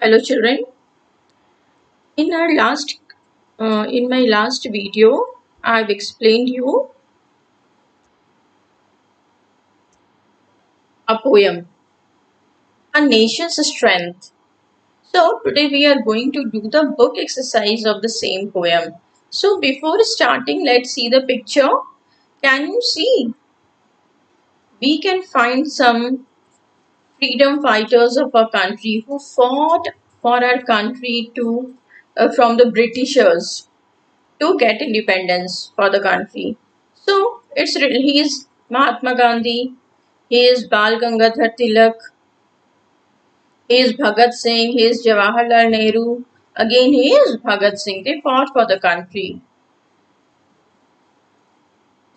hello children. In our last uh, in my last video i've explained you a poem a nation's strength. So today we are going to do the book exercise of the same poem. So before starting let's see the picture. Can you see? We can find some freedom fighters of our country who fought for our country to uh, from the Britishers to get independence for the country. So it's he is Mahatma Gandhi, he is Bal Gangadhar Tilak, he is Bhagat Singh, he is Jawaharlal Nehru, again he is Bhagat Singh. They fought for the country.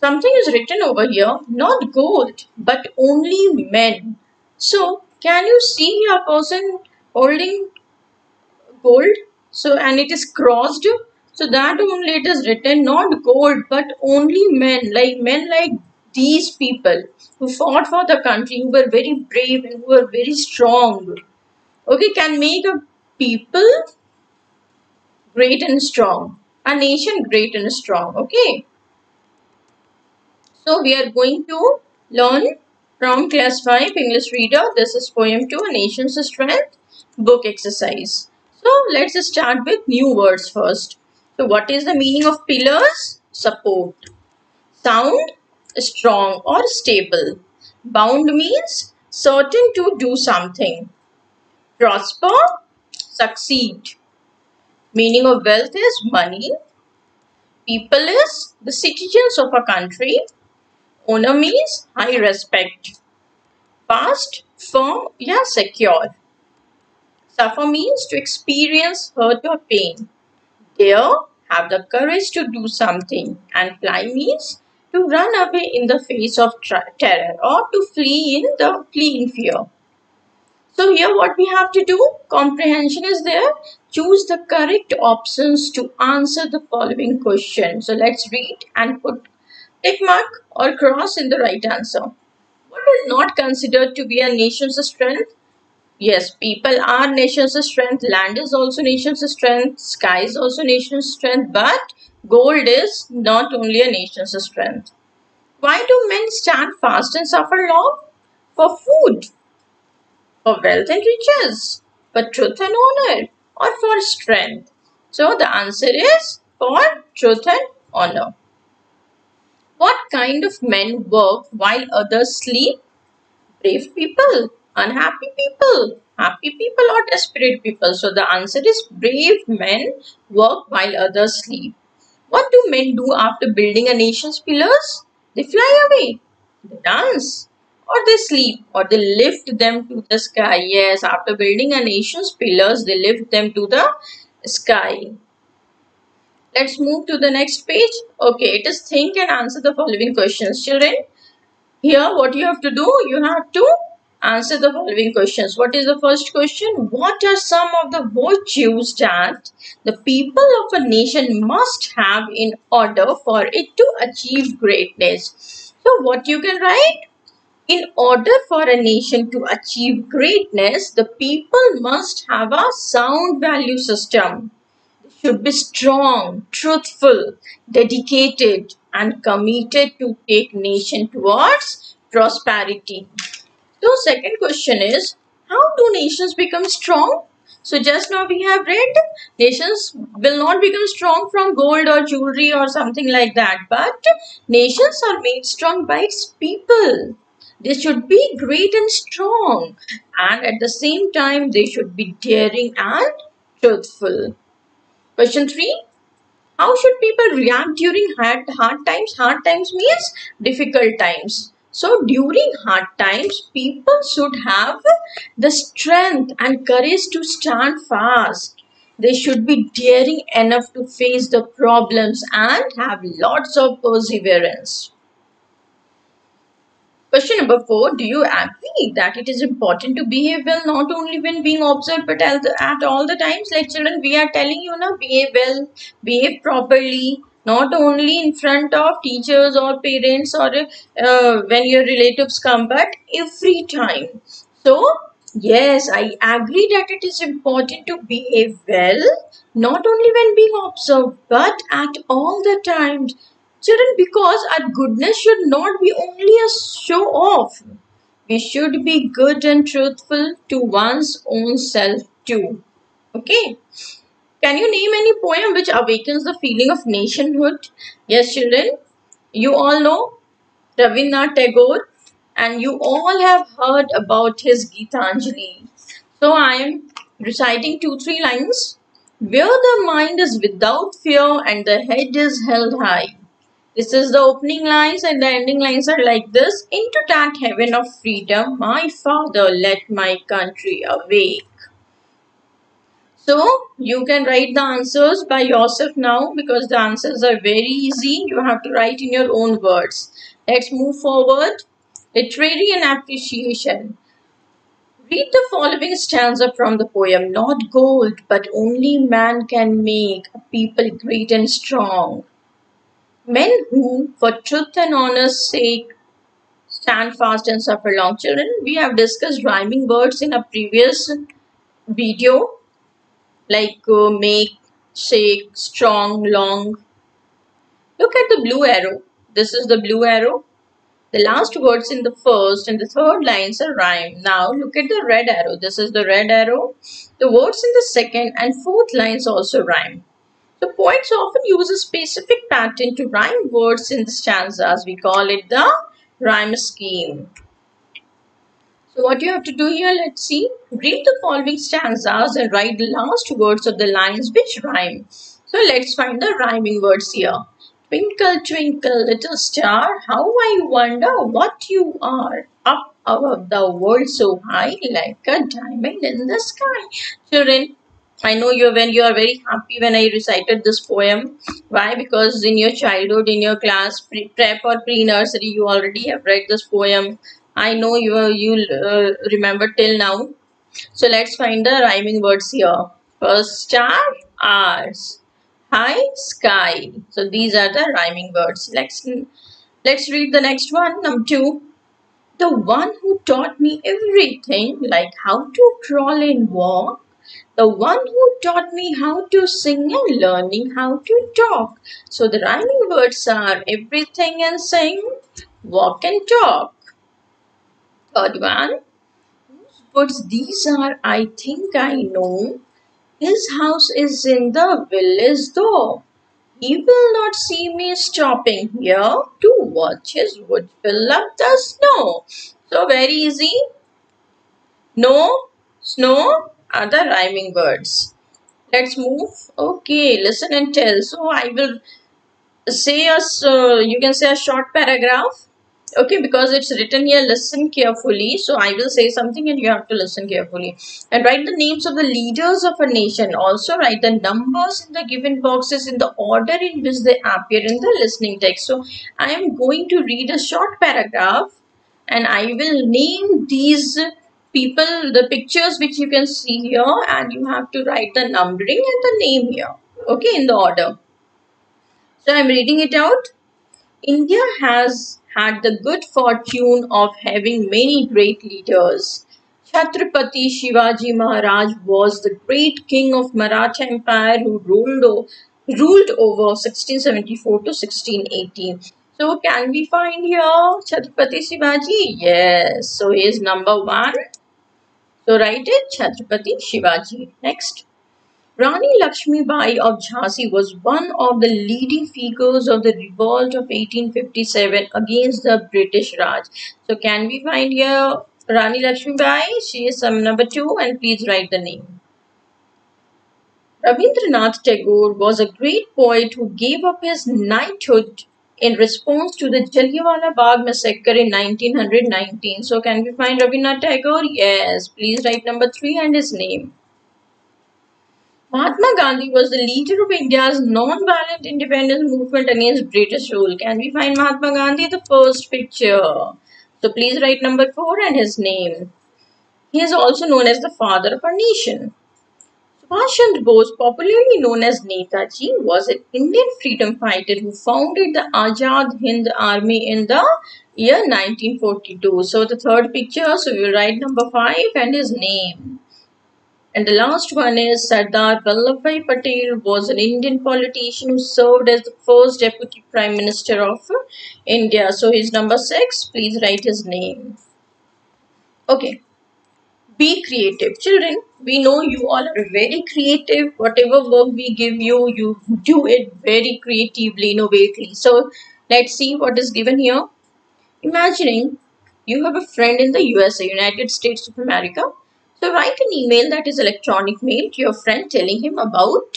Something is written over here, not gold, but only men. So can you see a person holding gold? So and it is crossed. So that only it is written not gold but only men like men like these people who fought for the country who were very brave and who were very strong. Okay, can make a people great and strong. A nation great and strong. Okay. So we are going to learn from class 5 English reader. This is poem 2 A Nation's Strength book exercise. So let's start with new words first. So what is the meaning of pillars? Support. Sound strong or stable. Bound means certain to do something. Prosper succeed. Meaning of wealth is money. People is the citizens of a country Owner means high respect. Past, firm, yeah, secure. Suffer means to experience hurt or pain. Dare, have the courage to do something. And fly means to run away in the face of terror or to flee in the flee in fear. So here what we have to do, comprehension is there. Choose the correct options to answer the following question. So let's read and put tick mark or cross in the right answer. What is not considered to be a nation's strength? Yes, people are nation's strength. Land is also nation's strength. Sky is also nation's strength. But gold is not only a nation's strength. Why do men stand fast and suffer long? For food, for wealth and riches, for truth and honor, or for strength. So the answer is for truth and honor. What kind of men work while others sleep? Brave people, unhappy people, happy people or desperate people. So the answer is brave men work while others sleep. What do men do after building a nation's pillars? They fly away, they dance, or they sleep, or they lift them to the sky. Yes, after building a nation's pillars, they lift them to the sky. Let's move to the next page. Okay, it is think and answer the following questions. Children, here what you have to do, you have to answer the following questions. What is the first question? What are some of the virtues that the people of a nation must have in order for it to achieve greatness? So what you can write? In order for a nation to achieve greatness, the people must have a sound value system should be strong, truthful, dedicated, and committed to take nation towards prosperity. So second question is, how do nations become strong? So just now we have read, nations will not become strong from gold or jewelry or something like that. But nations are made strong by its people. They should be great and strong. And at the same time, they should be daring and truthful. Question 3. How should people react during hard, hard times? Hard times means difficult times. So during hard times, people should have the strength and courage to stand fast. They should be daring enough to face the problems and have lots of perseverance. Question number four, do you agree that it is important to behave well not only when being observed but at, all the times? Like children, we are telling you now, behave well, behave properly, not only in front of teachers or parents or uh, when your relatives come, but every time. So, Yes, I agree that it is important to behave well, not only when being observed, but at all the times. Children, because our goodness should not be only a show off. We should be good and truthful to one's own self too. Okay. Can you name any poem which awakens the feeling of nationhood? Yes, children. You all know Rabindranath Tagore and you all have heard about his Gitanjali. So I am reciting two, three lines. Where the mind is without fear and the head is held high. This is the opening lines and the ending lines are like this. Into that heaven of freedom, my father led my country awake. So you can write the answers by yourself now because the answers are very easy. You have to write in your own words. Let's move forward. Literary and appreciation. Read the following stanza from the poem. Not gold, but only man can make a people great and strong. Men who, for truth and honor's sake, stand fast and suffer long. Children, we have discussed rhyming words in a previous video like uh, make, shake, strong, long. Look at the blue arrow. This is the blue arrow. The last words in the first and the third lines are rhyme. Now look at the red arrow. This is the red arrow. The words in the second and fourth lines also rhyme. The poets often use a specific pattern to rhyme words in the stanzas. We call it the rhyme scheme. So what you have to do here, let's see. Read the following stanzas and write the last words of the lines which rhyme. So let's find the rhyming words here. Twinkle, twinkle, little star, how I wonder what you are. Up above the world so high, like a diamond in the sky. Children, I know you when you are very happy when I recited this poem. Why? Because in your childhood, in your class, pre prep or pre-nursery, you already have read this poem. I know you you uh, remember till now. So let's find the rhyming words here. First, star, R's high sky so these are the rhyming words let's let's read the next one number two the one who taught me everything like how to crawl and walk the one who taught me how to sing and learning how to talk so the rhyming words are everything and sing walk and talk third one whose words these are i think i know his house is in the village though. He will not see me stopping here to watch his wood fill up the snow. So very easy. No, snow the rhyming words. Let's move. Okay, listen and tell. So I will say. Uh, you can say a short paragraph okay because it's written here listen carefully so i will say something and you have to listen carefully and write the names of the leaders of a nation also write the numbers in the given boxes in the order in which they appear in the listening text so i am going to read a short paragraph and i will name these people the pictures which you can see here and you have to write the numbering and the name here okay in the order so i'm reading it out india has had the good fortune of having many great leaders. Chhatrapati Shivaji Maharaj was the great king of Maratha Empire who ruled, ruled over 1674 to 1618. So can we find here Chhatrapati Shivaji? Yes. So he is number one. So write it Chhatrapati Shivaji. Next. Rani Lakshmi Bai of Jhansi was one of the leading figures of the revolt of 1857 against the British Raj. So can we find here Rani Lakshmi Bai? She is some number two and please write the name. Rabindranath Tagore was a great poet who gave up his knighthood in response to the Jallianwala Bagh massacre in 1919. So can we find Rabindranath Tagore? Yes. Please write number three and his name. Mahatma Gandhi was the leader of India's non-violent independence movement against British rule. Can we find Mahatma Gandhi? The first picture. So please write number 4 and his name. He is also known as the father of our nation. Subhash Bose, popularly known as Netaji, was an Indian freedom fighter who founded the Azad Hind Army in the year 1942. So the third picture, so we will write number 5 and his name. And the last one is Sardar Vallabhbhai Patel was an Indian politician who served as the first deputy prime minister of India. So he's number 6. Please write his name. Okay be creative. Children we know you all are very creative. Whatever work we give you you do it very creatively innovatively so let's see what is given here. Imagining you have a friend in the usa united states of america. So write an email that is electronic mail to your friend telling him about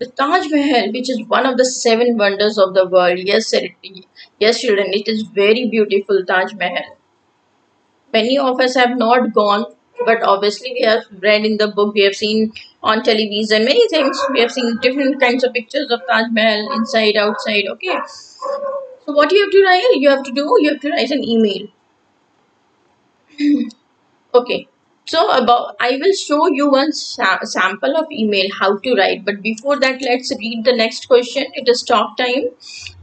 the Taj Mahal, which is one of the seven wonders of the world. Yes, yes, children, it is very beautiful Taj Mahal. Many of us have not gone but obviously we have read in the book we have seen on television many things we have seen different kinds of pictures of taj mahal inside outside okay so what you have to write you have to do you have to write an email okay so about I will show you one sa sample of email how to write. But before that, let's read the next question. It is talk time.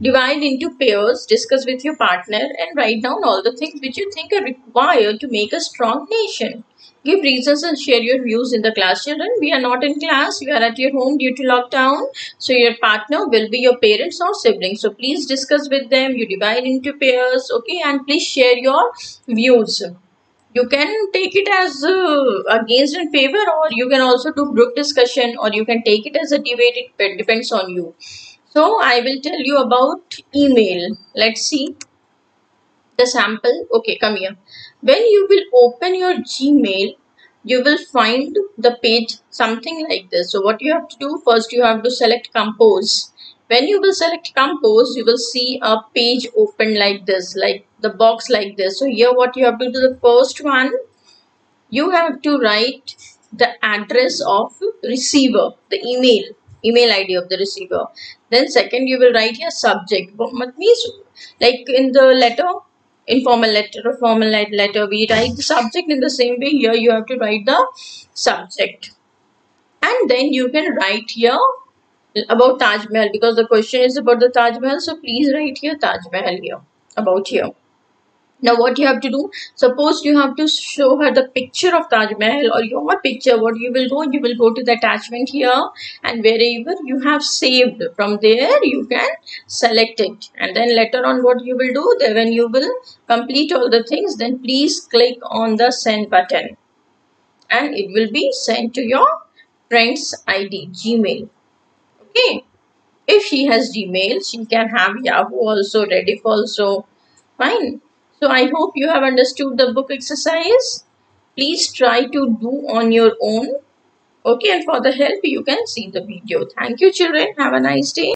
Divide into pairs, discuss with your partner and write down all the things which you think are required to make a strong nation. Give reasons and share your views in the class. Children, we are not in class. You are at your home due to lockdown. So your partner will be your parents or siblings. So please discuss with them. You divide into pairs. Okay. And please share your views you can take it as uh, against in favor or you can also do group discussion or you can take it as a debate it depends on you so i will tell you about email let's see the sample okay come here when you will open your gmail you will find the page something like this. So what you have to do first you have to select compose. When you will select compose you will see a page open like this like the box like this. So here what you have to do the first one you have to write the address of receiver the email email id of the receiver. Then second you will write your subject. What means like in the letter informal letter or formal letter we write the subject in the same way here you have to write the subject and then you can write here about Taj Mahal because the question is about the Taj Mahal. So please write here Taj Mahal here about here. Now what you have to do, suppose you have to show her the picture of Taj Mahal or your picture, what you will do, you will go to the attachment here and wherever you have saved from there, you can select it. And then later on what you will do, then when you will complete all the things, then please click on the send button. And it will be sent to your friend's ID, Gmail okay if she has gmail she can have yahoo also rediff also fine so i hope you have understood the book exercise. Please try to do on your own. Okay and for the help you can see the video. Thank you children. Have a nice day